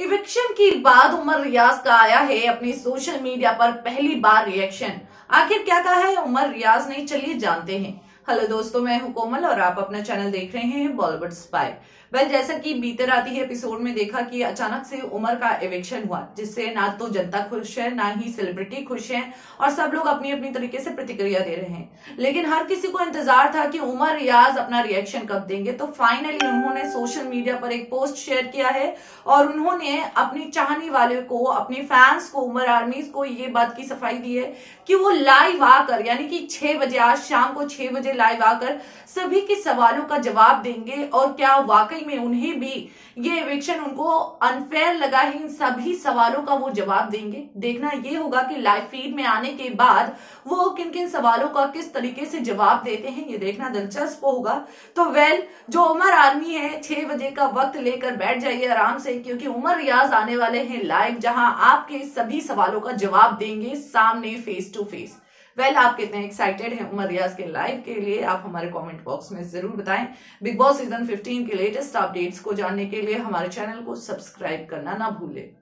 Eviction के बाद उमर रियाज का आया है अपनी सोशल मीडिया पर पहली बार रिएक्शन आखिर क्या कहा है? उमर रियाज ने चलिए जानते हैं। हेलो दोस्तों, मैं हूँ कोमल और आप अपना चैनल देख रहे हैं बॉलीवुड स्पाई वेल जैसा कि बीते रात ही एपिसोड में देखा कि अचानक से उमर का इविक्शन हुआ, जिससे ना तो जनता खुश है, ना ही सेलिब्रिटी खुश है और सब लोग अपनी अपनी तरीके से प्रतिक्रिया दे रहे हैं। लेकिन हर किसी को इंतज़ार था कि उमर रियाज अपना रिएक्शन कब देंगे तो फाइनली उन्होंने सोशल मीडिया पर एक पोस्ट शेयर किया है और उन्होंने अपनी चाहने वाले को, अपने फैंस को, उमर आर्मी को ये बात की सफ़ाई दी है कि वो लाइव आकर, यानी कि छह बजे, आज शाम को छह बजे लाइव आकर सभी के सवालों का जवाब देंगे और क्या वाकई में उन्हें भी ये इविक्शन उनको अनफेयर लगा है? इन सभी सवालों का वो जवाब देंगे। देखना ये होगा कि लाइव फ़ीड में आने के बाद वो किन किन सवालों का किस तरीके से जवाब देते हैं, ये देखना दिलचस्प होगा। तो वेल जो उमर आर्मी है, छह बजे का वक्त लेकर बैठ जाइए आराम से, क्योंकि उमर रियाज आने वाले हैं लाइव जहाँ आपके सभी सवालों का जवाब देंगे सामने फेस टू फेस वेल आप कितने एक्साइटेड हैं उमर रियाज के लाइव के लिए, आप हमारे कमेंट बॉक्स में ज़रूर बताएँ। बिग बॉस सीज़न 15 के लेटेस्ट अपडेट्स को जानने के लिए हमारे चैनल को सब्सक्राइब करना ना भूलें।